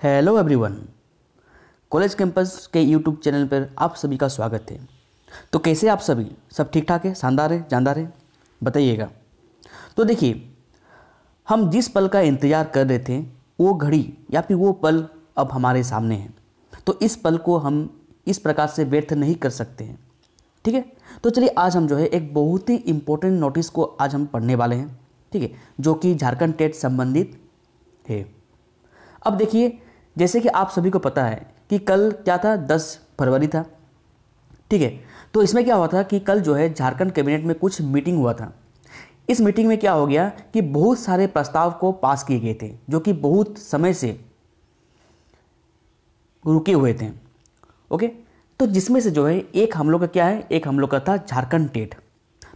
Hello everyone college campus के YouTube channel पर आप सभी का स्वागत है। तो कैसे आप सभी? सब ठीक ठाक है? शानदार है? जानदार है? बताइएगा। तो देखिए, हम जिस पल का इंतज़ार कर रहे थे, वो घड़ी या फिर वो पल अब हमारे सामने है। तो इस पल को हम इस प्रकार से व्यर्थ नहीं कर सकते हैं। ठीक है? तो चलिए, आज हम जो है एक बहुत ही इम्पोर्टेंट नोटिस को आज हम पढ़ने वाले हैं। ठीक है? जो कि झारखंड टेट संबंधित है। अब देखिए जैसे कि आप सभी को पता है कि कल क्या था? दस फरवरी था। ठीक है? तो इसमें क्या हुआ था कि कल जो है झारखंड कैबिनेट में कुछ मीटिंग हुआ था। इस मीटिंग में क्या हो गया कि बहुत सारे प्रस्ताव को पास किए गए थे, जो कि बहुत समय से रुके हुए थे। ओके? तो जिसमें से जो है एक हम लोग का क्या है? एक हम लोग का था झारखंड टेट।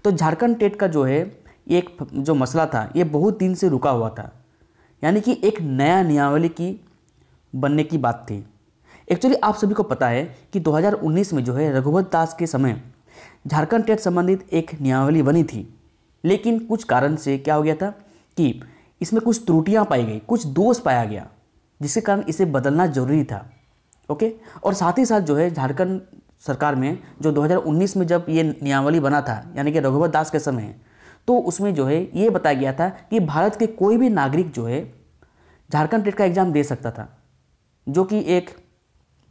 तो झारखंड टेट का जो है एक जो मसला था, ये बहुत दिन से रुका हुआ था। यानी कि एक नया नियमावली की बनने की बात थी। एक्चुअली आप सभी को पता है कि 2019 में जो है रघुवत दास के समय झारखंड टेट संबंधित एक नियमावली बनी थी। लेकिन कुछ कारण से क्या हो गया था कि इसमें कुछ त्रुटियाँ पाई गई, कुछ दोष पाया गया, जिसके कारण इसे बदलना ज़रूरी था। ओके? और साथ ही साथ जो है झारखंड सरकार में जो 2019 में जब ये नियमावली बना था, यानी कि रघुवत दास के समय तो उसमें जो है ये बताया गया था कि भारत के कोई भी नागरिक जो है झारखंड टेट का एग्ज़ाम दे सकता था। जो कि एक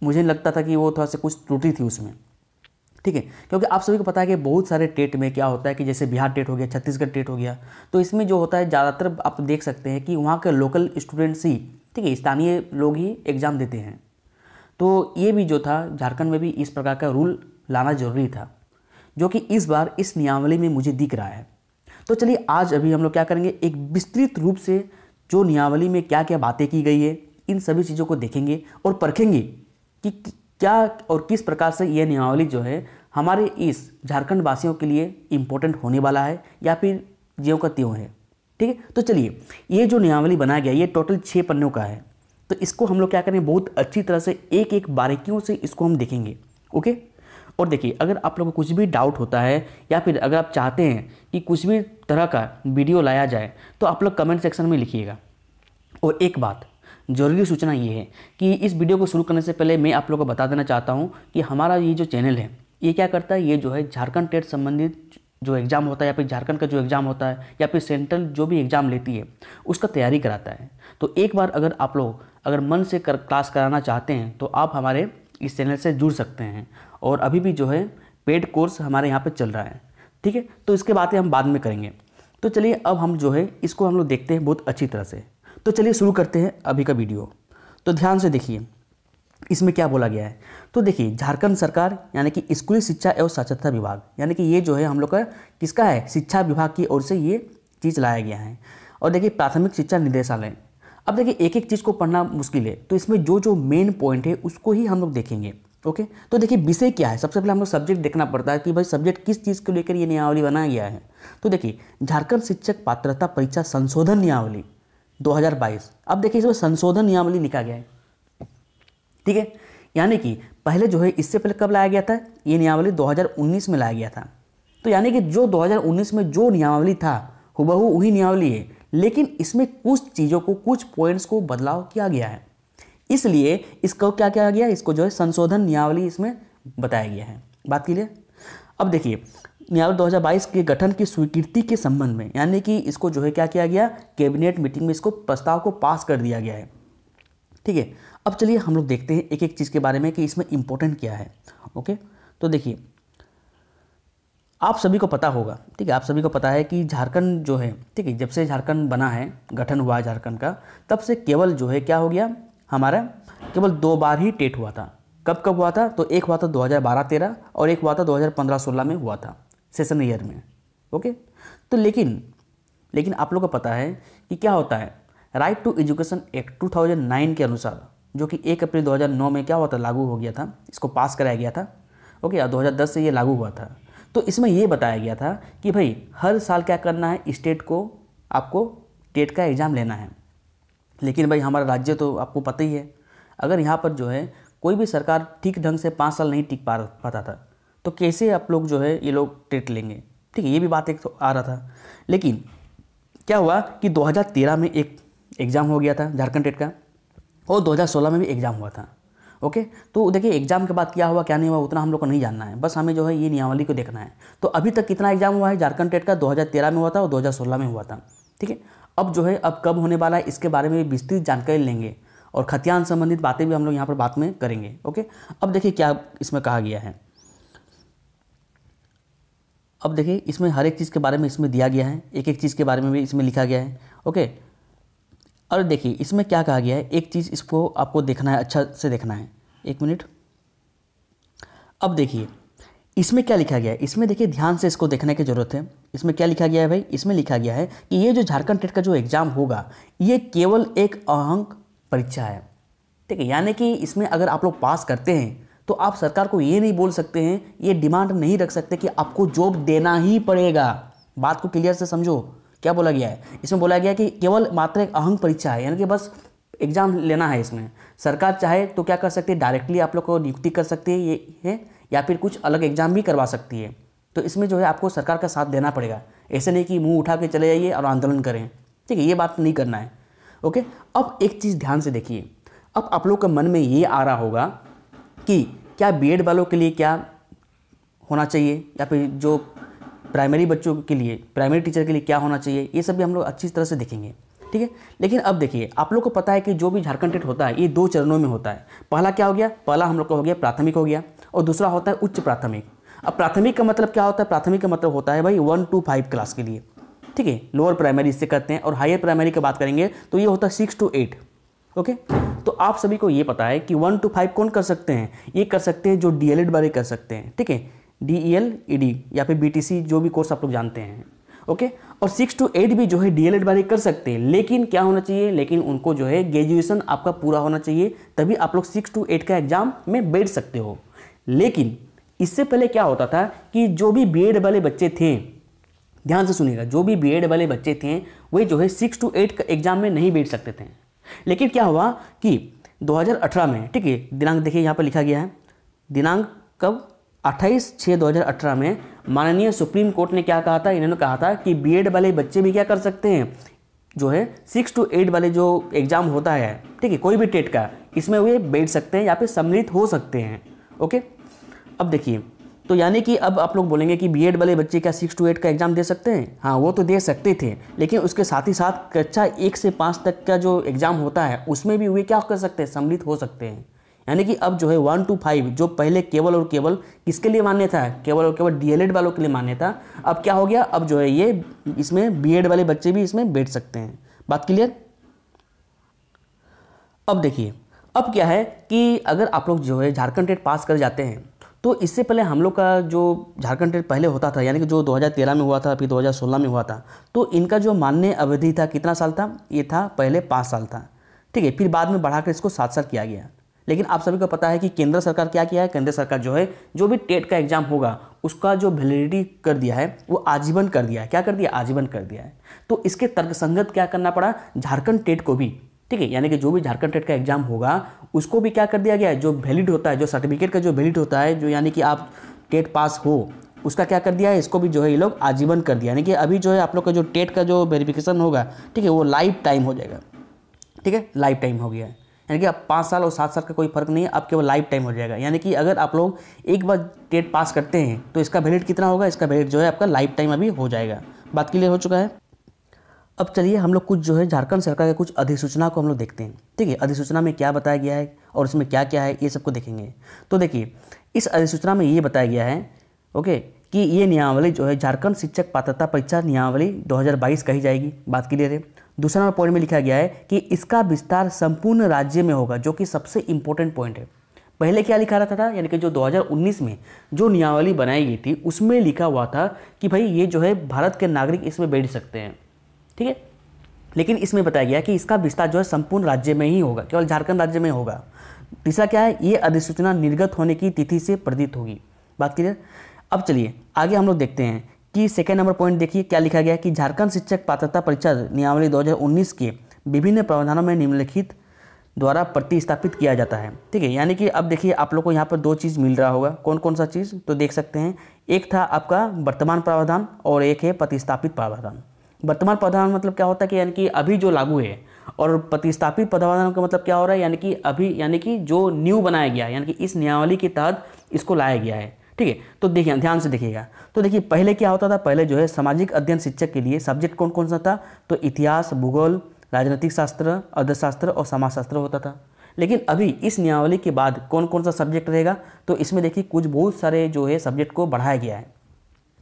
मुझे लगता था कि वो थोड़ा सा कुछ त्रुटि थी उसमें। ठीक है? क्योंकि आप सभी को पता है कि बहुत सारे टेट में क्या होता है कि जैसे बिहार टेट हो गया, छत्तीसगढ़ टेट हो गया तो इसमें जो होता है, ज़्यादातर आप देख सकते हैं कि वहाँ के लोकल स्टूडेंट्स ही, ठीक है, स्थानीय लोग ही एग्ज़ाम देते हैं। तो ये भी जो था, झारखंड में भी इस प्रकार का रूल लाना ज़रूरी था, जो कि इस बार इस नियमावली में मुझे दिख रहा है। तो चलिए, आज अभी हम लोग क्या करेंगे? एक विस्तृत रूप से जो नियमावली में क्या क्या बातें की गई है इन सभी चीज़ों को देखेंगे और परखेंगे कि क्या और किस प्रकार से यह नियमावली जो है हमारे इस झारखंड वासियों के लिए इम्पोर्टेंट होने वाला है या फिर ज्यों का त्यों है। ठीक है? तो चलिए, ये जो नियमावली बनाया गया, ये टोटल छः पन्नों का है। तो इसको हम लोग क्या करें? बहुत अच्छी तरह से एक एक बारीकियों से इसको हम देखेंगे। ओके? और देखिए, अगर आप लोगों को कुछ भी डाउट होता है या फिर अगर आप चाहते हैं कि कुछ भी तरह का वीडियो लाया जाए तो आप लोग कमेंट सेक्शन में लिखिएगा। और एक बात ज़रूरी सूचना ये है कि इस वीडियो को शुरू करने से पहले मैं आप लोगों को बता देना चाहता हूँ कि हमारा ये जो चैनल है, ये क्या करता है? ये जो है झारखंड टेट संबंधित जो एग्ज़ाम होता है या फिर झारखंड का जो एग्ज़ाम होता है या फिर सेंट्रल जो भी एग्ज़ाम लेती है, उसका तैयारी कराता है। तो एक बार अगर आप लोग अगर मन से कर क्लास कराना चाहते हैं तो आप हमारे इस चैनल से जुड़ सकते हैं। और अभी भी जो है पेड कोर्स हमारे यहाँ पर चल रहा है। ठीक है? तो इसके बातें हम बाद में करेंगे। तो चलिए अब हम जो है, इसको हम लोग देखते हैं बहुत अच्छी तरह से। तो चलिए शुरू करते हैं अभी का वीडियो। तो ध्यान से देखिए, इसमें क्या बोला गया है? तो देखिए, झारखंड सरकार, यानी कि स्कूली शिक्षा एवं साक्षरता विभाग, यानी कि ये जो है हम लोग का किसका है? शिक्षा विभाग की ओर से ये चीज़ लाया गया है। और देखिए, प्राथमिक शिक्षा निदेशालय। अब देखिए एक एक चीज़ को पढ़ना मुश्किल है तो इसमें जो जो मेन पॉइंट है, उसको ही हम लोग देखेंगे, ओके? तो देखिए, विषय क्या है? सबसे पहले हम लोग सब्जेक्ट देखना पड़ता है कि भाई सब्जेक्ट किस चीज़ को लेकर ये नियमावली बनाया गया है। तो देखिए, झारखंड शिक्षक पात्रता परीक्षा संशोधन नियमावली 2022 अब देखिए, इसमें संशोधन नियमावली लिखा गया है। ठीक है? यानी कि पहले जो है, इससे पहले कब लाया गया था? ये नियमावली 2019 में लाया गया था। तो यानी कि जो 2019 में जो नियमावली था, हुबहू वही नियमावली है। लेकिन इसमें कुछ चीज़ों को, कुछ पॉइंट्स को बदलाव किया गया है। इसलिए इसको क्या किया गया? इसको जो है, संशोधन नियमावली इसमें बताया गया है। बात क्लियर? अब देखिए नियमावली 2022 के गठन की स्वीकृति के संबंध में, यानी कि इसको जो है क्या किया गया? कैबिनेट मीटिंग में इसको प्रस्ताव को पास कर दिया गया है। ठीक है? अब चलिए हम लोग देखते हैं एक एक चीज़ के बारे में कि इसमें इंपॉर्टेंट क्या है। ओके? तो देखिए, आप सभी को पता होगा, ठीक है? आप सभी को पता है कि झारखंड जो है, ठीक है? जब से झारखंड बना है, गठन हुआ है झारखंड का, तब से केवल जो है क्या हो गया? हमारा केवल दो बार ही टेट हुआ था। कब कब हुआ था? तो एक हुआ था 2012-13 और एक हुआ था 2015-16 में हुआ था। सेशन ईयर में ओके तो लेकिन लेकिन आप लोग को पता है कि क्या होता है? राइट टू एजुकेशन एक्ट 2009 के अनुसार, जो कि 1 अप्रैल 2009 में क्या हुआ था? लागू हो गया था। इसको पास कराया गया था ओके और 2010 से ये लागू हुआ था। तो इसमें ये बताया गया था कि भाई, हर साल क्या करना है? स्टेट को, आपको टेट का एग्ज़ाम लेना है। लेकिन भाई, हमारा राज्य तो आपको पता ही है। अगर यहाँ पर जो है, कोई भी सरकार ठीक ढंग से पाँच साल नहीं टिक पा, पाता था तो कैसे आप लोग जो है ये लोग टेट लेंगे? ठीक है, ये भी बात एक तो आ रहा था। लेकिन क्या हुआ कि 2013 में एक एग्ज़ाम हो गया था झारखंड टेट का और 2016 में भी एग्ज़ाम हुआ था। ओके तो देखिए एग्ज़ाम के बाद क्या हुआ, क्या नहीं हुआ, उतना हम लोग को नहीं जानना है। बस हमें जो है ये नियमावली को देखना है। तो अभी तक कितना एग्ज़ाम हुआ है? झारखंड टेट का 2013 में हुआ था और 2016 में हुआ था। ठीक है? अब जो है, अब कब होने वाला है, इसके बारे में विस्तृत जानकारी लेंगे और खतियान संबंधित बातें भी हम लोग यहाँ पर बात में करेंगे। ओके अब देखिए क्या इसमें कहा गया है। अब देखिए, इसमें हर एक चीज़ के बारे में इसमें दिया गया है एक एक चीज़ के बारे में भी इसमें लिखा गया है, ओके? और देखिए, इसमें क्या कहा गया है? एक चीज़ इसको आपको देखना है अच्छा से देखना है। एक मिनट। अब देखिए, इसमें क्या लिखा गया है? इसमें देखिए, ध्यान से इसको देखने की ज़रूरत है। इसमें क्या लिखा गया है भाई? इसमें लिखा गया है कि ये जो झारखंड टेट का जो एग्ज़ाम होगा, ये केवल एक अंक परीक्षा है। ठीक है, यानी कि इसमें अगर आप लोग पास करते हैं तो आप सरकार को ये नहीं बोल सकते हैं, ये डिमांड नहीं रख सकते कि आपको जॉब देना ही पड़ेगा। बात को क्लियर से समझो। क्या बोला गया है? इसमें बोला गया कि केवल मात्र एक अहंग परीक्षा है, यानी कि बस एग्ज़ाम लेना है इसमें। सरकार चाहे तो क्या कर सकती है? डायरेक्टली आप लोग को नियुक्ति कर सकती है, ये है, या फिर कुछ अलग एग्ज़ाम भी करवा सकती है। तो इसमें जो है आपको सरकार का साथ देना पड़ेगा। ऐसे नहीं कि मुँह उठा के चले जाइए और आंदोलन करें। ठीक है, ये बात नहीं करना है। ओके, अब एक चीज़ ध्यान से देखिए। अब आप लोग के मन में ये आ रहा होगा कि क्या बी वालों के लिए क्या होना चाहिए? या फिर जो प्राइमरी बच्चों के लिए प्राइमरी टीचर के लिए क्या होना चाहिए? ये सब भी हम लोग अच्छी तरह से देखेंगे। ठीक है? लेकिन अब देखिए, आप लोग को पता है कि जो भी झारखंड टेट होता है, ये दो चरणों में होता है। पहला क्या हो गया? पहला हम लोग का हो गया प्राथमिक हो गया, और दूसरा होता है उच्च प्राथमिक। अब प्राथमिक का मतलब क्या होता है? प्राथमिक का मतलब होता है भाई वन टू फाइव क्लास के लिए। ठीक है? लोअर प्राइमरी इससे करते हैं, और हायर प्राइमरी की बात करेंगे तो ये होता है सिक्स टू एट ओके तो आप सभी को ये पता है कि वन टू फाइव कौन कर सकते हैं? ये कर सकते हैं जो डी एल एड वाले कर सकते हैं, ठीक है? D E L E D या फिर बी टी सी जो भी कोर्स आप लोग जानते हैं ओके और सिक्स टू एट भी जो है डी एल एड वाले कर सकते हैं, लेकिन क्या होना चाहिए? लेकिन उनको जो है ग्रेजुएशन आपका पूरा होना चाहिए, तभी आप लोग सिक्स टू एट का एग्ज़ाम में बैठ सकते हो। लेकिन इससे पहले क्या होता था कि जो भी बी एड वाले बच्चे थे, ध्यान से सुनिएगा, जो भी बी एड वाले बच्चे थे, वे जो है सिक्स टू एट का एग्ज़ाम में नहीं बैठ सकते थे। लेकिन क्या हुआ कि 2018 में, ठीक है, दिनांक देखिए यहाँ पर लिखा गया है, दिनांक कब? 28 छः 2018 में माननीय सुप्रीम कोर्ट ने क्या कहा था? इन्होंने कहा था कि बीएड वाले बच्चे भी क्या कर सकते हैं? जो है सिक्स टू एट वाले जो एग्ज़ाम होता है, ठीक है, कोई भी टेट का, इसमें वे बैठ सकते हैं या फिर सम्मिलित हो सकते हैं, ओके? अब देखिए तो यानी कि अब आप लोग बोलेंगे कि बीएड वाले बच्चे क्या सिक्स टू एट का एग्ज़ाम दे सकते हैं? हाँ वो तो दे सकते थे, लेकिन उसके साथ ही साथ कक्षा एक से पाँच तक का जो एग्ज़ाम होता है, उसमें भी वे क्या कर सकते हैं? सम्मिलित हो सकते हैं। यानी कि अब जो है वन टू फाइव जो पहले केवल और केवल किसके लिए मान्य था केवल और केवल डी वालों के लिए मान्य था अब क्या हो गया? अब जो है ये इसमें बी वाले बच्चे भी इसमें बैठ सकते हैं। बात क्लियर अब देखिए, अब क्या है कि अगर आप लोग जो है झारखंड टेट पास कर जाते हैं तो इससे पहले हम लोग का जो झारखंड टेट पहले होता था, यानी कि जो 2013 में हुआ था, फिर 2016 में हुआ था तो इनका जो मान्य अवधि था कितना साल था? ये था पहले पाँच साल था। ठीक है, फिर बाद में बढ़ाकर इसको सात साल किया गया। लेकिन आप सभी को पता है कि केंद्र सरकार क्या किया है? केंद्र सरकार जो है, जो भी टेट का एग्ज़ाम होगा, उसका जो वैलिडिटी कर दिया है, वो आजीवन कर दिया है। क्या कर दिया? आजीवन कर दिया है। तो इसके तर्कसंगत क्या करना पड़ा? झारखंड टेट को भी ठीक है, यानी कि जो भी झारखंड टेट का एग्ज़ाम होगा, उसको भी क्या कर दिया गया है? जो वैलिड होता है, जो सर्टिफिकेट का जो वैलिड होता है, जो यानी कि आप टेट पास हो, उसका क्या कर दिया है? इसको भी जो है ये लोग आजीवन कर दिया यानी कि अभी जो है आप लोग का जो टेट का जो वेरिफिकेशन होगा, ठीक है, वो लाइफ टाइम हो जाएगा। ठीक है लाइफ टाइम हो गया यानी कि अब पाँच साल और सात साल का कोई फ़र्क नहीं है, अब केवल लाइफ टाइम हो जाएगा। यानी कि अगर आप लोग एक बार टेट पास करते हैं तो इसका वैलिड कितना होगा? इसका वैलिड जो है आपका लाइफ टाइम अभी हो जाएगा। बात क्लियर हो चुका है? अब चलिए हम लोग कुछ जो है झारखंड सरकार के कुछ अधिसूचना को हम लोग देखते हैं। ठीक है, अधिसूचना में क्या बताया गया है और इसमें क्या क्या है, ये सबको देखेंगे। तो देखिए, इस अधिसूचना में ये बताया गया है, ओके, कि ये नियमावली जो है झारखंड शिक्षक पात्रता परीक्षा नियमावली 2022 कही जाएगी। बात क्लियर है? दूसरा नंबर पॉइंट में लिखा गया है कि इसका विस्तार संपूर्ण राज्य में होगा, जो कि सबसे इंपॉर्टेंट पॉइंट है। पहले क्या लिखा रहता था? यानी कि जो 2019 में जो नियमावली बनाई गई थी, उसमें लिखा हुआ था कि भाई ये जो है भारत के नागरिक इसमें बैठ सकते हैं। ठीक है? लेकिन इसमें बताया गया कि इसका विस्तार जो है संपूर्ण राज्य में ही होगा, केवल झारखंड राज्य में होगा। तीसरा क्या है? ये अधिसूचना निर्गत होने की तिथि से प्रतीत होगी। बात क्लियर? अब चलिए, आगे हम लोग देखते हैं कि सेकेंड नंबर पॉइंट देखिए, क्या लिखा गया कि झारखंड शिक्षक पात्रता परीक्षा नियमावली 2019 के विभिन्न प्रावधानों में निम्नलिखित द्वारा प्रतिस्थापित किया जाता है। ठीक है, यानी कि अब देखिए, आप लोग को यहाँ पर दो चीज़ मिल रहा होगा। कौन कौन सा चीज़? तो देख सकते हैं। एक था आपका वर्तमान प्रावधान और एक है प्रतिस्थापित प्रावधान। वर्तमान प्रावधान मतलब क्या होता है कि यानी कि अभी जो लागू है और प्रतिस्थापित पदावधान का मतलब क्या हो रहा है? यानी कि अभी, यानी कि जो न्यू बनाया गया है, यानी कि इस नियमावली के तहत इसको लाया गया है। ठीक है? तो देखिए, ध्यान से देखिएगा। तो देखिए, पहले क्या होता था? पहले जो है सामाजिक अध्ययन शिक्षक के लिए सब्जेक्ट कौन कौन सा था? तो इतिहास, भूगोल, राजनीतिक शास्त्र अर्थशास्त्र और समाजशास्त्र होता था। लेकिन अभी इस नियमावली के बाद कौन कौन सा सब्जेक्ट रहेगा? तो इसमें देखिए कुछ बहुत सारे जो है सब्जेक्ट को बढ़ाया गया है।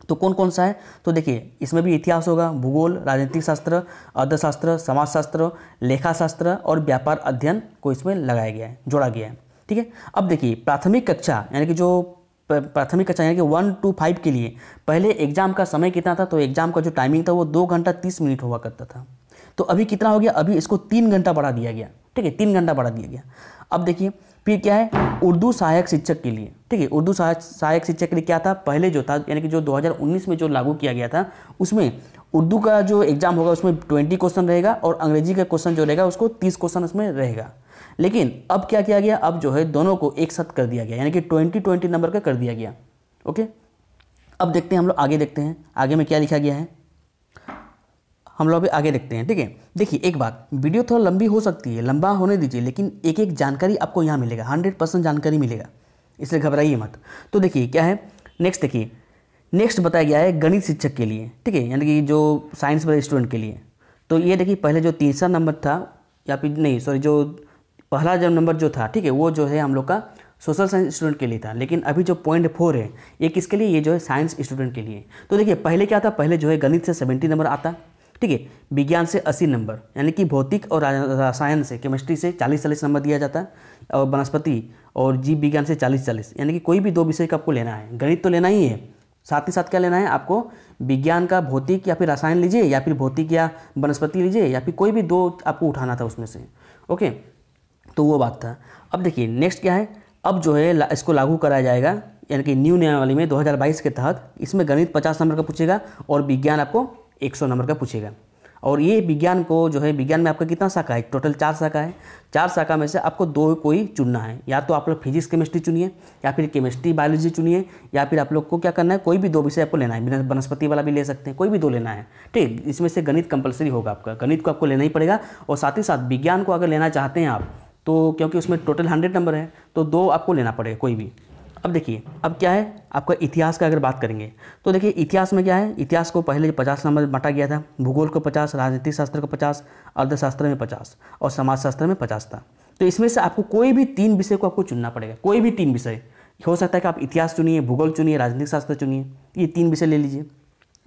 तो कौन कौन सा है? तो देखिए, इसमें भी इतिहास होगा, भूगोल, राजनीतिक शास्त्र, अर्थशास्त्र, समाजशास्त्र, लेखाशास्त्र और व्यापार अध्ययन को इसमें लगाया गया है, जोड़ा गया है, ठीक है? अब देखिए, प्राथमिक कक्षा, यानी कि जो प्राथमिक कक्षा, यानी कि वन टू फाइव के लिए, पहले एग्ज़ाम का समय कितना था? तो एग्ज़ाम का जो टाइमिंग था वो दो घंटा तीस मिनट हुआ करता था। तो अभी कितना हो गया? अभी इसको तीन घंटा बढ़ा दिया गया, ठीक है? तीन घंटा बढ़ा दिया गया। अब देखिए, फिर क्या है? उर्दू सहायक शिक्षक के लिए ठीक है उर्दू सहायक शिक्षक के लिए क्या था? पहले जो था, यानी कि जो 2019 में जो लागू किया गया था, उसमें उर्दू का जो एग्ज़ाम होगा, उसमें ट्वेंटी क्वेश्चन रहेगा और अंग्रेज़ी का क्वेश्चन जो रहेगा, उसको तीस क्वेश्चन उसमें रहेगा। लेकिन अब क्या किया गया? अब जो है, दोनों को एक साथ कर दिया गया, यानी कि ट्वेंटी ट्वेंटी नंबर का कर दिया गया। ओके? अब देखते हैं हम लोग आगे देखते हैं। आगे में क्या लिखा गया है? हम लोग अभी आगे देखते हैं, ठीक है? देखिए, एक बात, वीडियो थोड़ा लंबी हो सकती है, लंबा होने दीजिए, लेकिन एक एक जानकारी आपको यहाँ मिलेगा, हंड्रेड परसेंट जानकारी मिलेगा। इसलिए घबराइए मत। तो देखिए, क्या है? नेक्स्ट देखिए नेक्स्ट बताया गया है गणित शिक्षक के लिए, ठीक है? यानी कि जो साइंस वाले स्टूडेंट के लिए। तो ये देखिए, पहले जो तीसरा नंबर था, या फिर नहीं सॉरी जो पहला जो नंबर जो था, ठीक है, वो जो है हम लोग का सोशल साइंस स्टूडेंट के लिए था। लेकिन अभी जो पॉइंट फोर है, ये किसके लिए? ये जो है साइंस स्टूडेंट के लिए। तो देखिए, पहले क्या था? पहले जो है गणित से सेवेंटी नंबर आता, ठीक है? विज्ञान से अस्सी नंबर यानी कि भौतिक और रसायन से केमिस्ट्री से चालीस चालीस नंबर दिया जाता। है और वनस्पति और जीव विज्ञान से चालीस चालीस, यानी कि कोई भी दो विषय का आपको लेना है। गणित तो लेना ही है। साथ ही साथ क्या लेना है? आपको विज्ञान का भौतिक या फिर रसायन लीजिए, या फिर भौतिक या वनस्पति लीजिए, या फिर कोई भी दो आपको उठाना था उसमें से। ओके? तो वो बात था। अब देखिए नेक्स्ट क्या है? अब जो है इसको लागू कराया जाएगा, यानी कि न्यू नियमावली में 2022 के तहत इसमें गणित 50 नंबर का पूछेगा और विज्ञान आपको 100 नंबर का पूछेगा। और ये विज्ञान को जो है, विज्ञान में आपका कितना शाखा है? टोटल चार शाखा है। चार शाखा में से आपको दो कोई चुनना है। या तो आप लोग फिजिक्स केमिस्ट्री चुनिए, या फिर केमिस्ट्री बायोलॉजी चुनिए, या फिर आप लोग को क्या करना है, कोई भी दो विषय आपको लेना है। वनस्पति वाला भी ले सकते हैं, कोई भी दो लेना है। ठीक, इसमें से गणित कंपलसरी होगा आपका। गणित को आपको लेना ही पड़ेगा। और साथ ही साथ विज्ञान को अगर लेना चाहते हैं आप तो क्योंकि उसमें टोटल हंड्रेड नंबर है तो दो आपको लेना पड़ेगा, कोई भी। अब देखिए, अब क्या है? आपका इतिहास का अगर बात करेंगे तो देखिए इतिहास में क्या है? इतिहास को पहले पचास नंबर बांटा गया था, भूगोल को पचास, राजनीतिक शास्त्र को पचास, अर्थशास्त्र में पचास और समाजशास्त्र में पचास था। तो इसमें से आपको कोई भी तीन विषय को आपको चुनना पड़ेगा, कोई भी तीन विषय। हो सकता है कि आप इतिहास चुनिए, भूगोल चुनिए, राजनीतिक शास्त्र चुनिए, ये तीन विषय ले लीजिए।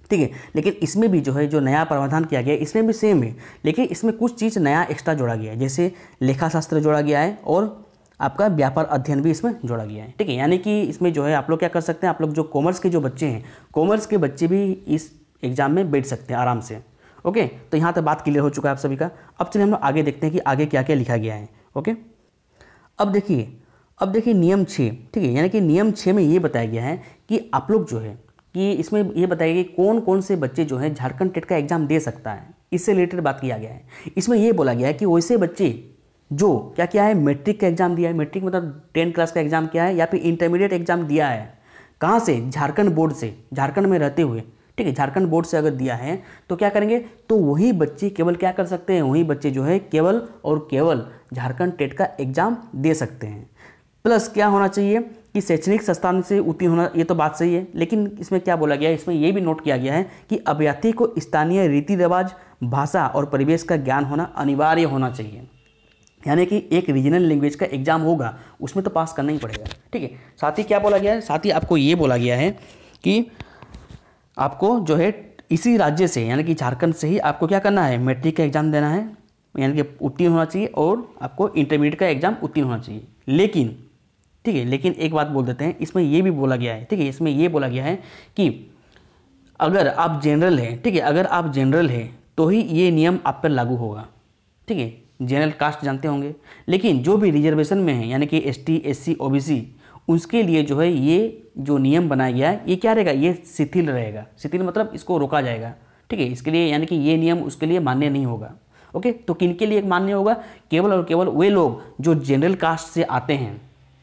ठीक है, लेकिन इसमें भी जो है, जो नया प्रावधान किया गया है इसमें भी सेम है, लेकिन इसमें कुछ चीज़ नया एक्स्ट्रा जोड़ा गया है। जैसे लेखाशास्त्र जोड़ा गया है और आपका व्यापार अध्ययन भी इसमें जोड़ा गया है। ठीक है, यानी कि इसमें जो है आप लोग क्या कर सकते हैं, आप लोग जो कॉमर्स के जो बच्चे हैं, कॉमर्स के बच्चे भी इस एग्ज़ाम में बैठ सकते हैं आराम से। ओके तो यहाँ तक बात क्लियर हो चुका है आप सभी का। अब चलिए हम लोग आगे देखते हैं कि आगे क्या क्या लिखा गया है। ओके, अब देखिए अब देखिए नियम छः ठीक है, यानी कि नियम छः में ये बताया गया है कि आप लोग जो है, कि इसमें ये बताया गया कि कौन कौन से बच्चे जो है झारखंड टेट का एग्ज़ाम दे सकता है। इससे रिलेटेड बात किया गया है। इसमें यह बोला गया है कि वैसे बच्चे जो क्या क्या है? मैट्रिक का एग्ज़ाम दिया है। मैट्रिक मतलब टेंथ क्लास का एग्ज़ाम किया है या फिर इंटरमीडिएट एग्ज़ाम दिया है। कहाँ से? झारखंड बोर्ड से। झारखंड में रहते हुए। ठीक है, झारखंड बोर्ड से अगर दिया है तो क्या करेंगे? तो वही बच्चे केवल क्या कर सकते हैं? वही बच्चे जो है केवल और केवल झारखंड टेट का एग्ज़ाम दे सकते हैं। प्लस क्या होना चाहिए कि शैक्षणिक संस्थान से उत्तीर्ण होना, ये तो बात सही है, लेकिन इसमें क्या बोला गया है? इसमें ये भी नोट किया गया है कि अभ्यर्थी को स्थानीय रीति रिवाज भाषा और परिवेश का ज्ञान होना अनिवार्य होना चाहिए। यानी कि एक रीजनल लैंग्वेज का एग्ज़ाम होगा, उसमें तो पास करना ही पड़ेगा। ठीक है? साथ ही क्या बोला गया है? साथ ही आपको ये बोला गया है कि आपको जो है इसी राज्य से, यानी कि झारखंड से ही आपको क्या करना है? मैट्रिक का एग्ज़ाम देना है, यानी कि उत्तीर्ण होना चाहिए और आपको इंटरमीडिएट का एग्ज़ाम उत्तीर्ण होना चाहिए। लेकिन, ठीक है, लेकिन एक बात बोल देते हैं, इसमें ये भी बोला गया है, ठीक है, इसमें ये बोला गया है कि अगर आप जनरल हैं, ठीक है, अगर आप जनरल हैं तो ही ये नियम आप पर लागू होगा। ठीक है? जनरल कास्ट जानते होंगे। लेकिन जो भी रिजर्वेशन में है, यानी कि S T S C O B C उसके लिए जो है ये जो नियम बनाया गया है, ये क्या रहेगा? ये शिथिल रहेगा। शिथिल मतलब इसको रोका जाएगा। ठीक है? इसके लिए यानी कि ये नियम उसके लिए मान्य नहीं होगा। ओके? तो किन के लिए मान्य होगा? केवल और केवल वे लोग जो जनरल कास्ट से आते हैं।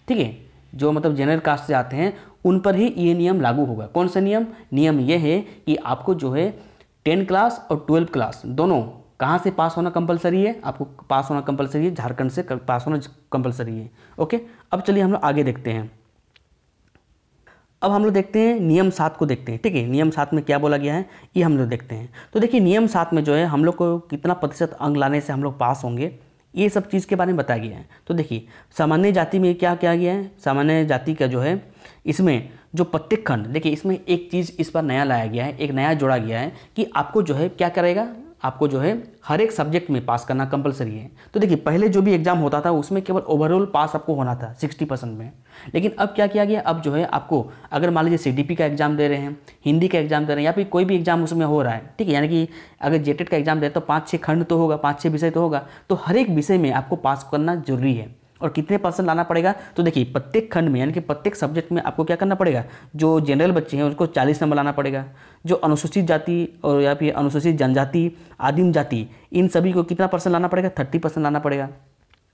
ठीक है? जो मतलब जनरल कास्ट से आते हैं, उन पर ही ये नियम लागू होगा। कौन सा नियम? नियम ये है कि आपको जो है टेन क्लास और ट्वेल्व क्लास, दोनों कहाँ से पास होना कंपलसरी है? आपको पास होना कंपलसरी है, झारखंड से पास होना कंपलसरी है। ओके अब चलिए हम लोग आगे देखते हैं। अब हम लोग देखते हैं नियम सात को देखते हैं। ठीक है? नियम सात में क्या बोला गया है? ये हम लोग देखते हैं। तो देखिए, नियम सात में जो है, हम लोग को कितना प्रतिशत अंग लाने से हम लोग पास होंगे, ये सब चीज़ के बारे में बताया गया है। तो देखिए, सामान्य जाति में क्या क्या गया है? सामान्य जाति का जो है, इसमें जो प्रत्येक खंड, देखिए, इसमें एक चीज़ इस पर नया लाया गया है, एक नया जोड़ा गया है कि आपको जो है क्या करेगा आपको जो है हर एक सब्जेक्ट में पास करना कंपलसरी है। तो देखिए, पहले जो भी एग्ज़ाम होता था, उसमें केवल ओवरऑल पास आपको होना था सिक्सटी परसेंट में। लेकिन अब क्या किया गया? अब जो है आपको, अगर मान लीजिए सीडीपी का एग्ज़ाम दे रहे हैं, हिंदी का एग्ज़ाम दे रहे हैं, या फिर कोई भी एग्ज़ाम उसमें हो रहा है, ठीक है? यानी कि अगर जेटेड का एग्ज़ाम दे तो पाँच छः खंड तो होगा, पाँच छः विषय तो होगा। तो हर एक विषय में आपको पास करना ज़रूरी है। और कितने परसेंट लाना पड़ेगा? तो देखिए, प्रत्येक खंड में, यानी कि प्रत्येक सब्जेक्ट में आपको क्या करना पड़ेगा? जो जनरल बच्चे हैं, उनको चालीस नंबर लाना पड़ेगा। जो अनुसूचित जाति और या फिर अनुसूचित जनजाति, आदिम जाति, इन सभी को कितना परसेंट लाना पड़ेगा? थर्टी परसेंट लाना पड़ेगा।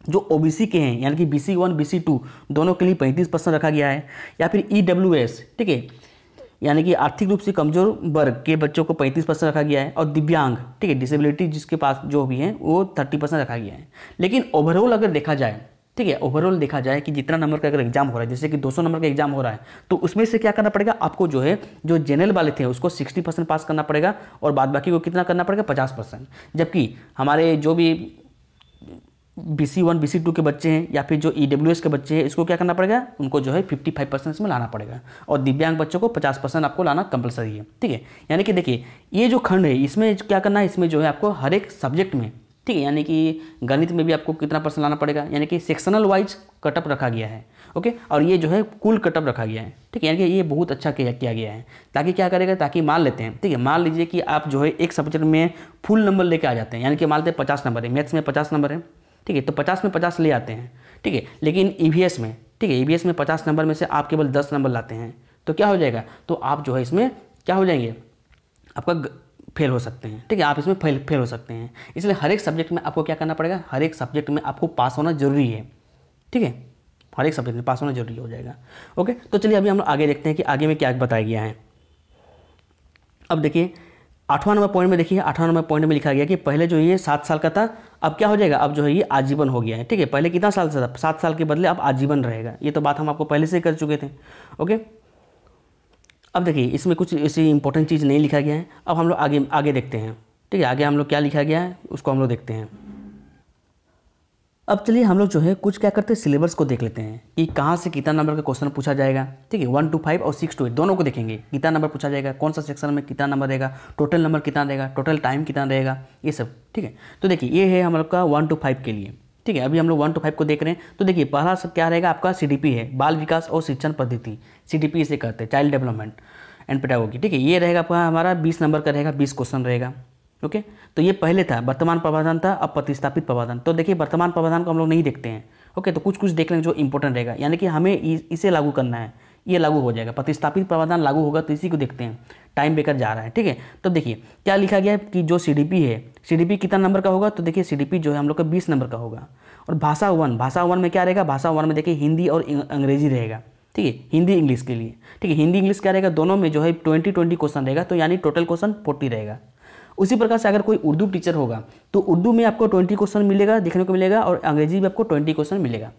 जो ओबीसी के हैं, यानी कि B C one B C two दोनों के लिए पैंतीस परसेंट रखा गया है। या फिर ई डब्ल्यू एस ठीक है? यानी कि आर्थिक रूप से कमज़ोर वर्ग के बच्चों को पैंतीस परसेंट रखा गया है और दिव्यांग, ठीक है? डिसेबिलिटी जिसके पास जो भी है, वो थर्टी परसेंट रखा गया है। लेकिन ओवरऑल अगर देखा जाए ठीक है ओवरऑल देखा जाए कि जितना नंबर का अगर एग्ज़ाम हो रहा है, जैसे कि 200 नंबर का एग्ज़ाम हो रहा है तो उसमें से क्या करना पड़ेगा? आपको जो है, जो जनरल वाले थे, उसको 60 परसेंट पास करना पड़ेगा और बाद बाकी को कितना करना पड़ेगा? 50 परसेंट जबकि हमारे जो भी B C one B C two के बच्चे हैं या फिर जो ई डब्ल्यू एस के बच्चे हैं, इसको क्या करना पड़ेगा? उनको जो है फिफ्टी फाइव परसेंट इसमें लाना पड़ेगा और दिव्यांग बच्चों को पचास परसेंट आपको लाना कंपलसरी है। ठीक है? यानी कि देखिए, ये जो खंड है, इसमें क्या करना है? इसमें जो है आपको हर एक सब्जेक्ट में ठीक है, यानी कि गणित में भी आपको कितना परसेंट लाना पड़ेगा? यानी कि सेक्शनल वाइज कटअप रखा गया है ओके और ये जो है कुल कटअप रखा गया है, ठीक है? यानी कि ये बहुत अच्छा किया गया है। ताकि क्या करेगा? ताकि मान लेते हैं, ठीक है? मान लीजिए कि आप जो है एक सब्जेक्ट में फुल नंबर लेके आ जाते हैं, यानी कि मान लेते हैं पचास नंबर है मैथ्स में पचास नंबर है, ठीक है? तो पचास में पचास ले आते हैं, ठीक है? लेकिन ई e में, ठीक है? ई e में पचास नंबर में से आप केवल दस नंबर लाते हैं तो क्या हो जाएगा? तो आप जो है इसमें क्या हो जाएँगे? आपका फेल हो सकते हैं। ठीक है, आप इसमें फेल फेल हो सकते हैं। इसलिए हर एक सब्जेक्ट में आपको क्या करना पड़ेगा? हर एक सब्जेक्ट में आपको पास होना ज़रूरी है। ठीक है? हर एक सब्जेक्ट में पास होना ज़रूरी हो जाएगा। ओके तो चलिए अभी हम लोग आगे देखते हैं कि आगे में क्या बताया गया है। अब देखिए, आठवां नंबर पॉइंट में देखिए, आठवां नंबर पॉइंट में लिखा गया कि पहले जो ये सात साल का था, अब क्या हो जाएगा? अब जो है ये आजीवन हो गया है। ठीक है? पहले कितना साल से था? सात साल के बदले अब आजीवन रहेगा। ये तो बात हम आपको पहले से ही कर चुके थे। ओके अब देखिए, इसमें कुछ ऐसी इंपॉर्टेंट चीज़ नहीं लिखा गया है। अब हम लोग आगे आगे देखते हैं। ठीक है, आगे हम लोग क्या लिखा गया है, उसको हम लोग देखते हैं। अब चलिए, हम लोग जो है, कुछ क्या करते हैं सिलेबस को देख लेते हैं। कि कहाँ से कितना नंबर का क्वेश्चन पूछा जाएगा? ठीक है वन टू फाइव और सिक्स टू एट दोनों को देखेंगे। कितना नंबर पूछा जाएगा, कौन सा सेक्शन में कितना नंबर रहेगा टोटल नंबर कितना रहेगा टोटल टाइम कितना रहेगा, ये सब। ठीक है तो देखिए, ये है हम लोग का वन टू फाइव के लिए। ठीक है, अभी हम लोग वन टू फाइव को देख रहे हैं। तो देखिए, पहला सब क्या रहेगा? आपका सीडीपी है, बाल विकास और शिक्षण पद्धति। सी इसे कहते हैं चाइल्ड डेवलपमेंट एंड पेडागोगी ठीक है, ये रहेगा आपका हमारा बीस नंबर का रहेगा, बीस क्वेश्चन रहेगा। ओके? तो ये पहले था, वर्तमान प्रावधान था, अब प्रतिस्थापित प्रावधान। तो देखिए, वर्तमान प्रावधान को हम लोग नहीं देखते हैं। ओके? तो कुछ कुछ देख लेंगे जो इंपॉर्टेंट रहेगा। यानी कि हमें इसे लागू करना है। ये लागू हो जाएगा। प्रतिस्थापित प्रावधान लागू होगा तो इसी को देखते हैं। टाइम बेकर जा रहा है, ठीक है? तो देखिए, क्या लिखा गया है कि जो सी है सी कितना नंबर का होगा? तो देखिए सी जो है हम लोग का बीस नंबर का होगा। और भाषा वन भाषा वन में क्या रहेगा? भाषा वन में देखिए हिंदी और अंग्रेज़ी रहेगा, ठीक है? हिंदी, इंग्लिश के लिए, ठीक है? हिंदी, इंग्लिश क्या रहेगा? दोनों में जो है ट्वेंटी ट्वेंटी क्वेश्चन रहेगा तो यानी टोटल क्वेश्चन फोर्टी रहेगा। उसी प्रकार से अगर कोई उर्दू टीचर होगा तो उर्दू में आपको ट्वेंटी क्वेश्चन मिलेगा, देखने को मिलेगा, और अंग्रेज़ी में आपको ट्वेंटी क्वेश्चन मिलेगा।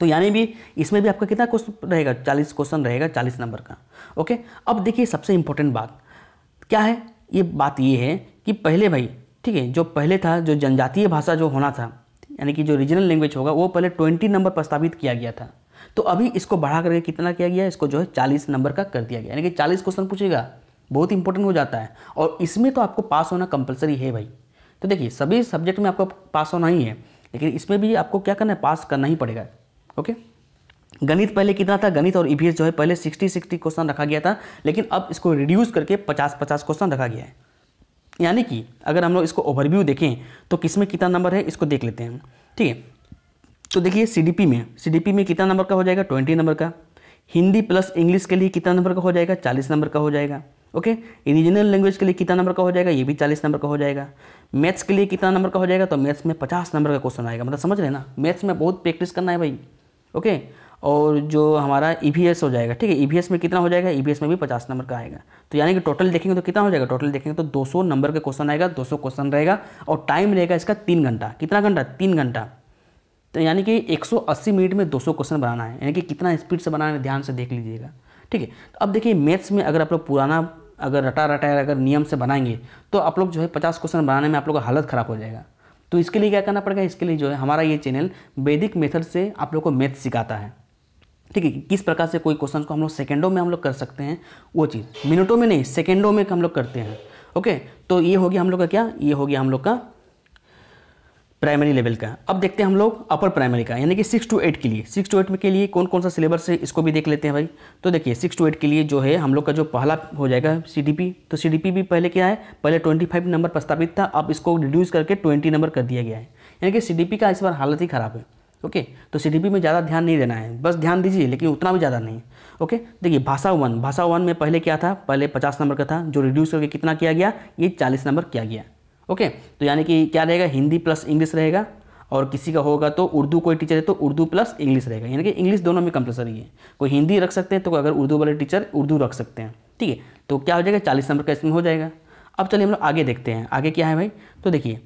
तो यानी भी इसमें भी आपका कितना क्वेश्चन रहेगा? चालीस क्वेश्चन रहेगा, चालीस नंबर का। ओके? अब देखिए सबसे इंपॉर्टेंट बात। क्या है? ये बात ये है कि पहले भाई, ठीक है, जो पहले था, जो जनजातीय भाषा जो होना था, यानी कि जो रीजनल लैंग्वेज होगा, वो पहले ट्वेंटी नंबर प्रस्तावित किया गया था। तो अभी इसको बढ़ा करके कितना किया गया इसको जो है चालीस नंबर का कर दिया गया यानी कि चालीस क्वेश्चन पूछेगा, बहुत इंपॉर्टेंट हो जाता है। और इसमें तो आपको पास होना कंपलसरी है भाई। तो देखिए, सभी सब्जेक्ट में आपको पास होना ही है, लेकिन इसमें भी आपको क्या करना है? पास करना ही पड़ेगा। ओके? गणित पहले कितना था? गणित और ईवीएस जो है, पहले सिक्सटी सिक्सटी क्वेश्चन रखा गया था, लेकिन अब इसको रिड्यूस करके पचास पचास क्वेश्चन रखा गया है। यानी कि अगर हम लोग इसको ओवरव्यू देखें तो किसमें कितना नंबर है, इसको देख लेते हैं ठीक है? तो देखिए सीडीपी में सीडीपी में कितना नंबर का हो जाएगा? ट्वेंटी नंबर का। हिंदी प्लस इंग्लिश के लिए कितना नंबर का हो जाएगा? चालीस नंबर का हो जाएगा, ओके? रीजनल लैंग्वेज के लिए कितना नंबर का हो जाएगा? ये भी चालीस नंबर का हो जाएगा। मैथ्स के लिए कितना नंबर का हो जाएगा? तो मैथ्स में पचास नंबर का क्वेश्चन आएगा। मतलब समझ रहे ना? मैथ्स में बहुत प्रैक्टिस करना है भाई। ओके? और जो हमारा ई हो जाएगा, ठीक है? ई में कितना हो जाएगा? ई में भी पचास नंबर का आएगा। तो यानी कि टोटल देखेंगे तो कितना हो जाएगा? टोटल देखेंगे तो 200 नंबर का क्वेश्चन आएगा 200 क्वेश्चन रहेगा और टाइम रहेगा इसका तीन घंटा। कितना घंटा? तीन घंटा। तो यानी कि 180 मिनट में 200 क्वेश्चन बनाना है। यानी कि कितना स्पीड से बनाना है, ध्यान से देख लीजिएगा। ठीक है? तो अब देखिए मैथ्स में अगर आप लोग पुराना, अगर रटा रटा अगर नियम से बनाएँगे तो आप लोग जो है पचास क्वेश्चन बनाने में आप लोग का हालत ख़राब हो जाएगा। तो इसके लिए क्या करना पड़ेगा? इसके लिए जो है, हमारा ये चैनल वैदिक मेथड से आप लोग को मैथ सिखाता है। ठीक है किस प्रकार से कोई क्वेश्चन को हम लोग सेकेंडों में हम लोग कर सकते हैं, वो चीज़। मिनटों में नहीं सेकेंडों में हम लोग करते हैं। ओके तो ये हो गया हम लोग का क्या? ये हो गया हम लोग का प्राइमरी लेवल का अब देखते हैं हम लोग अपर प्राइमरी का यानी कि सिक्स टू एट के लिए। सिक्स टू एट के लिए कौन कौन सा सिलेबस है, इसको भी देख लेते हैं भाई। तो देखिए सिक्स टू एट के लिए जो है, हम लोग का जो पहला हो जाएगा सीडीपी तो सीडीपी भी पहले क्या है? पहले ट्वेंटी फाइव नंबर प्रस्तावित था। अब इसको रिड्यूस करके ट्वेंटी नंबर कर दिया गया है। यानी कि सीडीपी का इस बार हालत ही ख़राब है। ओके? तो सीडीपी में ज़्यादा ध्यान नहीं देना है। बस ध्यान दीजिए, लेकिन उतना भी ज़्यादा नहीं। ओके? देखिए, भाषा वन भाषा वन में पहले क्या था? पहले पचास नंबर का था, जो रिड्यूस करके कितना किया गया? ये चालीस नंबर किया गया। ओके? तो यानी कि क्या रहेगा? हिंदी प्लस इंग्लिश रहेगा और किसी का होगा तो उर्दू कोई टीचर है तो उर्दू प्लस इंग्लिश रहेगा। यानी कि इंग्लिश दोनों में कंपलसरी है। कोई हिंदी रख सकते हैं तो अगर उर्दू वाले टीचर उर्दू रख सकते हैं। ठीक है? तो क्या हो जाएगा? चालीस नंबर का इसमें हो जाएगा। अब चलिए हम लोग आगे देखते हैं। आगे क्या है भाई? तो देखिए,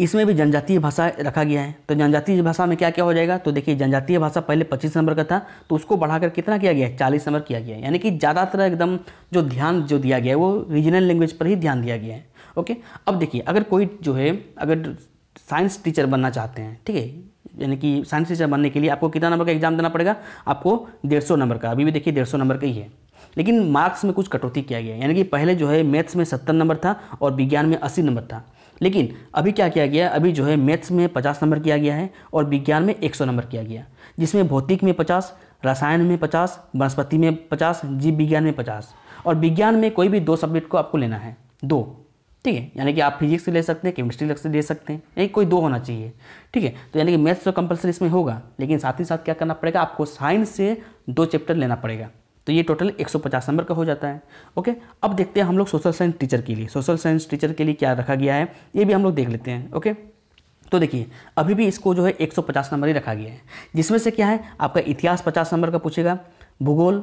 इसमें भी जनजातीय भाषा रखा गया है। तो जनजातीय भाषा में क्या क्या हो जाएगा? तो देखिए, जनजातीय भाषा पहले पच्चीस नंबर का था तो उसको बढ़ाकर कितना किया गया है? चालीस नंबर किया गया है। यानी कि ज़्यादातर एकदम जो ध्यान जो दिया गया है, वो रीजनल लैंग्वेज पर ही ध्यान दिया गया है। ओके? अब देखिए, अगर कोई जो है, अगर साइंस टीचर बनना चाहते हैं, ठीक है? यानी कि साइंस टीचर बनने के लिए आपको कितना नंबर का एग्ज़ाम देना पड़ेगा? आपको डेढ़ सौ नंबर का। अभी भी देखिए, डेढ़ सौ नंबर का ही है। लेकिन मार्क्स में कुछ कटौती किया गया यानी कि पहले जो है मैथ्स में सत्तर नंबर था और विज्ञान में अस्सी नंबर था। लेकिन अभी क्या किया गया? अभी जो है मैथ्स में पचास नंबर किया गया है और विज्ञान में एक सौ नंबर किया गया। जिसमें भौतिक में पचास, रसायन में पचास, वनस्पति में पचास, जीव विज्ञान में पचास। और विज्ञान में कोई भी दो सब्जेक्ट को आपको लेना है। दो। ठीक है? यानी कि आप फिजिक्स ले सकते हैं केमिस्ट्री ले सकते हैं, यानी कोई दो होना चाहिए, ठीक है? तो यानी कि मैथ्स तो कंपलसरी इसमें होगा, लेकिन साथ ही साथ क्या करना पड़ेगा? आपको साइंस से दो चैप्टर लेना पड़ेगा। तो ये टोटल 150 नंबर का हो जाता है ओके अब देखते हैं हम लोग सोशल साइंस टीचर के लिए। सोशल साइंस टीचर के लिए क्या रखा गया है, ये भी हम लोग देख लेते हैं ओके तो देखिए, अभी भी इसको जो है 150 नंबर ही रखा गया है, जिसमें से क्या है? आपका इतिहास 50 नंबर का पूछेगा, भूगोल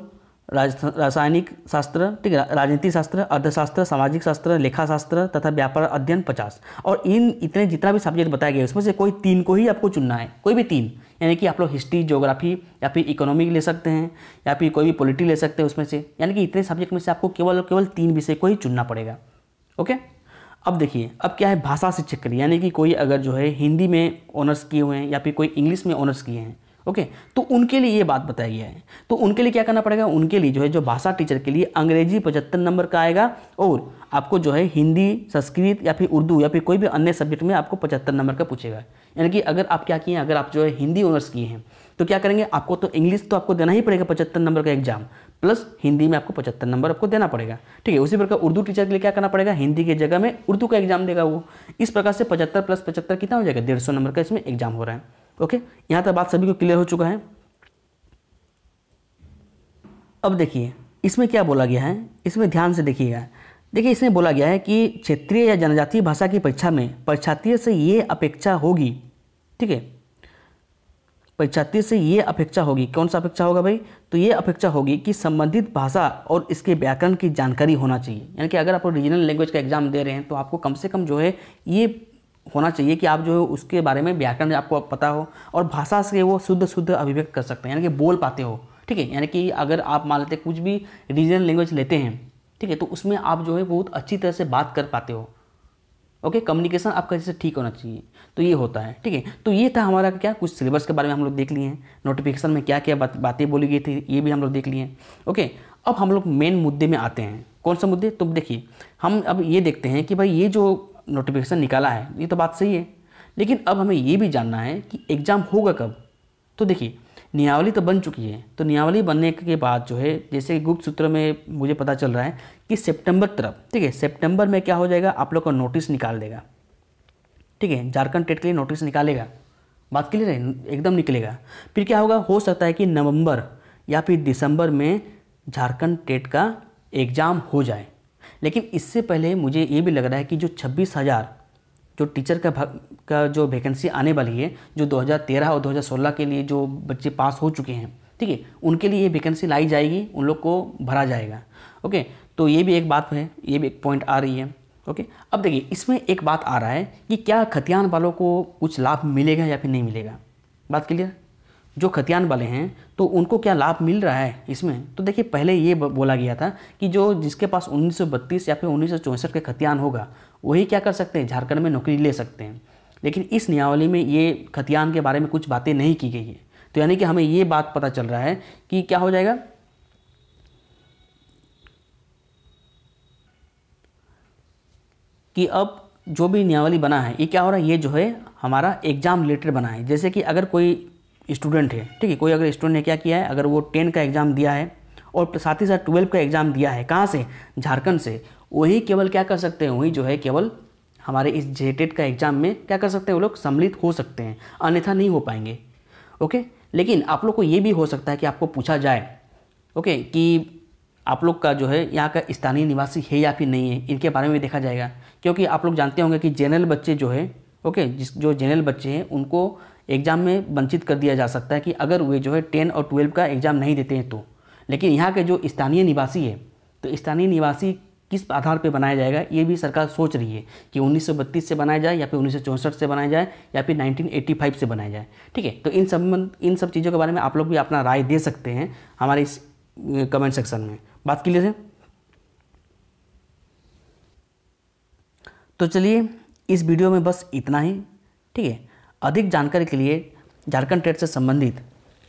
रासायनिक शास्त्र, ठीक है, राजनीति शास्त्र, अर्थशास्त्र, सामाजिक शास्त्र, लेखा शास्त्र तथा व्यापार अध्ययन पचास। और इन, इतने जितना भी सब्जेक्ट बताया गया उसमें से कोई तीन को ही आपको चुनना है, कोई भी तीन। यानी कि आप लोग हिस्ट्री जोग्राफी या फिर इकोनॉमिक ले सकते हैं, या फिर कोई भी पॉलिटी ले सकते हैं उसमें से। यानी कि इतने सब्जेक्ट में से आपको केवल और केवल तीन विषय को ही चुनना पड़ेगा। ओके? अब देखिए, अब क्या है भाषा शिक्षक के लिए यानी कि कोई अगर जो है हिंदी में ऑनर्स किए हुए हैं, या फिर कोई इंग्लिश में ऑनर्स किए हैं ओके तो उनके लिए ये बात बताई गया है। तो उनके लिए क्या करना पड़ेगा? उनके लिए जो है, जो भाषा टीचर के लिए अंग्रेज़ी पचहत्तर नंबर का आएगा और आपको जो है हिंदी, संस्कृत या फिर उर्दू या फिर कोई भी अन्य सब्जेक्ट में आपको पचहत्तर नंबर का पूछेगा। यानी कि अगर आप क्या किए हैं? अगर आप जो है हिंदी ऑनर्स किए हैं तो क्या करेंगे? आपको तो इंग्लिश तो आपको देना ही पड़ेगा पचहत्तर नंबर का एग्ज़ाम प्लस हिंदी में आपको पचहत्तर नंबर आपको देना पड़ेगा। ठीक है, उसी प्रकार उर्दू टीचर के लिए क्या करना पड़ेगा? हिंदी की जगह में उर्दू का एग्ज़ाम देगा वो। इस प्रकार से पचहत्तर प्लस पचहत्तर कितना हो जाएगा? डेढ़ नंबर का इसमें एग्ज़ाम हो रहा है। ओके? यहाँ तक बात सभी को क्लियर हो चुका है। अब देखिए, इसमें क्या बोला गया है? इसमें ध्यान से देखिएगा। देखिए, इसमें बोला गया है कि क्षेत्रीय या जनजातीय भाषा की परीक्षा में परीक्षार्थी से ये अपेक्षा होगी। ठीक है? परीक्षार्थी से ये अपेक्षा होगी। कौन सा अपेक्षा होगा भाई? तो ये अपेक्षा होगी कि संबंधित भाषा और इसके व्याकरण की जानकारी होना चाहिए। यानी कि अगर आप रीजनल लैंग्वेज का एग्ज़ाम दे रहे हैं तो आपको कम से कम जो है ये होना चाहिए कि आप जो है उसके बारे में व्याकरण आपको पता हो और भाषा से वो शुद्ध शुद्ध अभिव्यक्त कर सकते हैं यानी कि बोल पाते हो ठीक है? यानी कि अगर आप मान लेते कुछ भी रीजनल लैंग्वेज लेते हैं ठीक है? तो उसमें आप जो है बहुत अच्छी तरह से बात कर पाते हो ओके? कम्युनिकेशन आपका जैसे ठीक होना चाहिए तो ये होता है ठीक है? तो ये था हमारा क्या कुछ सिलेबस के बारे में हम लोग देख लिए हैं नोटिफिकेशन में क्या क्या बात, बातें बोली गई थी ये भी हम लोग देख लिए हैं ओके? अब हम लोग मेन मुद्दे में आते हैं कौन सा मुद्दे? तो देखिए हम अब ये देखते हैं कि भाई ये जो नोटिफिकेशन निकाला है। ये तो बात सही है। लेकिन अब हमें ये भी जानना है कि एग्ज़ाम होगा कब? तो देखिए, नियावली तो बन चुकी है। तो नियावली बनने के बाद जो है, जैसे गुप्त सूत्र में मुझे पता चल रहा है कि सितंबर तरफ़, ठीक है, सितंबर में क्या हो जाएगा? आप लोग का नोटिस निकाल देगा। ठीक है, झारखंड टेट के लिए नोटिस निकालेगा। बात क्लियर है? एकदम निकलेगा। फिर क्या होगा? हो सकता है कि नवंबर या फिर दिसंबर में झारखंड टेट का एग्ज़ाम हो जाए। लेकिन इससे पहले मुझे ये भी लग रहा है कि जो छब्बीस हज़ार जो टीचर का भाग का जो वैकेंसी आने वाली है, जो 2013 और 2016 के लिए जो बच्चे पास हो चुके हैं, ठीक है, उनके लिए ये वैकेंसी लाई जाएगी, उन लोग को भरा जाएगा, ओके? तो ये भी एक बात है, ये भी एक पॉइंट आ रही है, ओके? अब देखिए, इसमें एक बात आ रहा है कि क्या खतियान वालों को कुछ लाभ मिलेगा या फिर नहीं मिलेगा? बात क्लियर जो खतियान वाले हैं तो उनको क्या लाभ मिल रहा है इसमें? तो देखिए, पहले ये बोला गया था कि जो जिसके पास 1932 या फिर उन्नीस के खतियान होगा, वही क्या कर सकते हैं? झारखंड में नौकरी ले सकते हैं। लेकिन इस नियावली में ये खतियान के बारे में कुछ बातें नहीं की गई है। तो यानी कि हमें ये बात पता चल रहा है कि क्या हो जाएगा? कि अब जो भी नियावली बना है, ये क्या हो रहा है? ये जो है हमारा एग्ज़ाम रिलेटेड बना है। जैसे कि अगर कोई स्टूडेंट है, ठीक है? कोई अगर स्टूडेंट ने क्या किया है? अगर वो टेन का एग्ज़ाम दिया है और साथ ही साथ ट्वेल्व का एग्ज़ाम दिया है, कहाँ से? झारखंड से। वही केवल क्या कर सकते हैं? वही जो है केवल हमारे इस जेटेड का एग्ज़ाम में क्या कर सकते हैं? वो लोग सम्मिलित हो सकते हैं, अन्यथा नहीं हो पाएँगे, ओके? लेकिन आप लोग को ये भी हो सकता है कि आपको पूछा जाए, ओके, कि आप लोग का जो है यहाँ का स्थानीय निवासी है या फिर नहीं है, इनके बारे में भी देखा जाएगा। क्योंकि आप लोग जानते होंगे कि जनरल बच्चे जो है, ओके, जिस जो जनरल बच्चे हैं, उनको एग्ज़ाम में वंचित कर दिया जा सकता है कि अगर वे जो है टेन और ट्वेल्व का एग्ज़ाम नहीं देते हैं तो। लेकिन यहाँ के जो स्थानीय निवासी है तो स्थानीय निवासी किस आधार पर बनाया जाएगा, ये भी सरकार सोच रही है कि 1932 से बनाया जाए या फिर उन्नीस सौ चौंसठ से बनाया जाए या फिर 1985 से बनाया जाए। ठीक है तो इन संबंध इन सब चीज़ों के बारे में आप लोग भी अपना राय दे सकते हैं हमारे इस कमेंट सेक्शन में। बात क्लियर है? तो चलिए, इस वीडियो में बस इतना ही। ठीक है अधिक जानकारी के लिए झारखंड टेट से संबंधित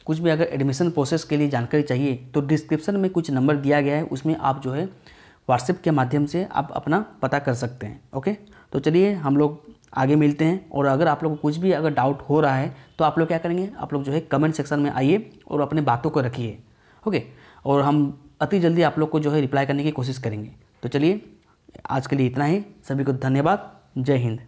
कुछ भी अगर एडमिशन प्रोसेस के लिए जानकारी चाहिए तो डिस्क्रिप्शन में कुछ नंबर दिया गया है, उसमें आप जो है व्हाट्सएप के माध्यम से आप अपना पता कर सकते हैं ओके तो चलिए हम लोग आगे मिलते हैं, और अगर आप लोग को कुछ भी अगर डाउट हो रहा है तो आप लोग क्या करेंगे? आप लोग जो है कमेंट सेक्शन में आइए और अपने बातों को रखिए ओके और हम अति जल्दी आप लोग को जो है रिप्लाई करने की कोशिश करेंगे। तो चलिए, आज के लिए इतना ही, सभी को धन्यवाद, जय हिंद।